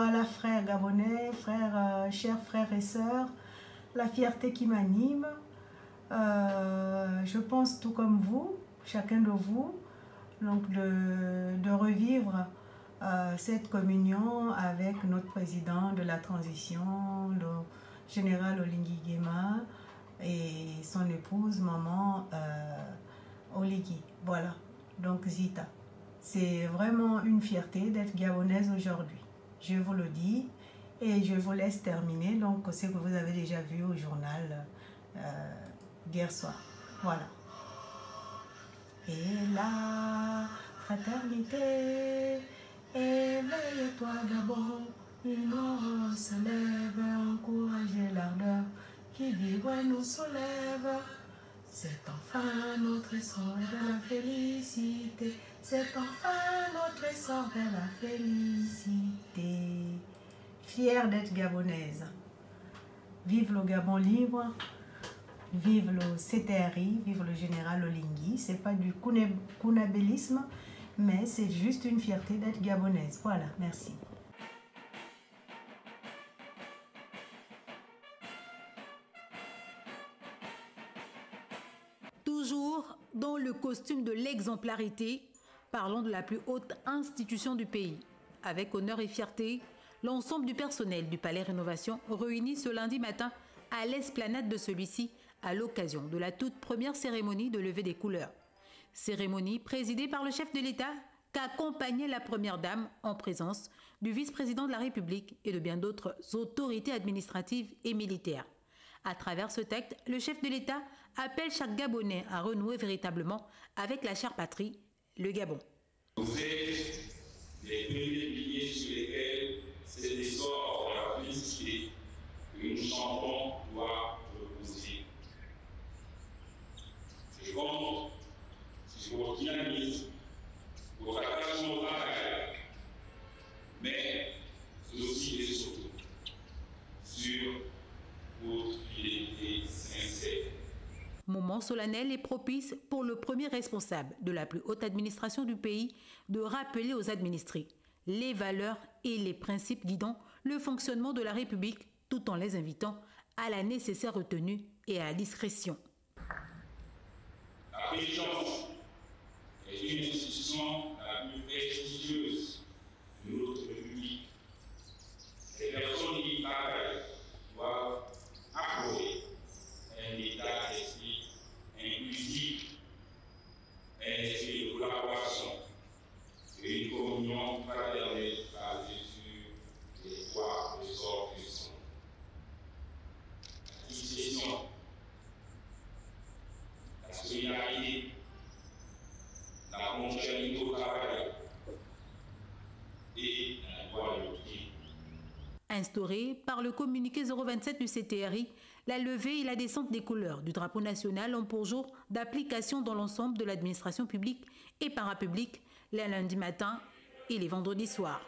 Voilà, frères gabonais, frères, euh, chers frères et sœurs, la fierté qui m'anime. Euh, je pense tout comme vous, chacun de vous, donc de, revivre euh, cette communion avec notre président de la transition, le général Olingi Gema et son épouse, maman Oligui. Voilà, donc Zita. C'est vraiment une fierté d'être gabonaise aujourd'hui. Je vous le dis et je vous laisse terminer donc ce que vous avez déjà vu au journal euh, hier soir. Voilà. Et la fraternité, éveille-toi d'abord, une se lève, encourager l'ardeur qui vibre et nous soulève. C'est enfin notre essor de la félicité. C'est enfin notre essor vers la félicité. Fière d'être gabonaise. Vive le Gabon libre. Vive le CTRI, vive le général Olingui. C'est pas du kunabélisme, mais c'est juste une fierté d'être gabonaise. Voilà, merci. Toujours dans le costume de l'exemplarité, parlons de la plus haute institution du pays. Avec honneur et fierté, l'ensemble du personnel du Palais Rénovation réunit ce lundi matin à l'esplanade de celui-ci à l'occasion de la toute première cérémonie de levée des couleurs. Cérémonie présidée par le chef de l'État qu'accompagnait la Première Dame en présence du vice-président de la République et de bien d'autres autorités administratives et militaires. À travers ce texte, le chef de l'État appelle chaque Gabonais à renouer véritablement avec la chère patrie, le Gabon. Moment solennel et propice pour le premier responsable de la plus haute administration du pays de rappeler aux administrés les valeurs et les principes guidant le fonctionnement de la République tout en les invitant à la nécessaire retenue et à la discrétion. La est une institution la plus de notre République. Les personnes qui y travaillent doivent approuver un état d'esprit inclusif, un esprit de collaboration et une communion fraternelle basée sur les trois ressorts du son. La discrétion, la solidarité, la ponctualité au travail et la loyauté instaurée par le communiqué 027 du CTRI, la levée et la descente des couleurs du drapeau national ont pour jour d'application dans l'ensemble de l'administration publique et parapublique les lundis matins et les vendredis soirs.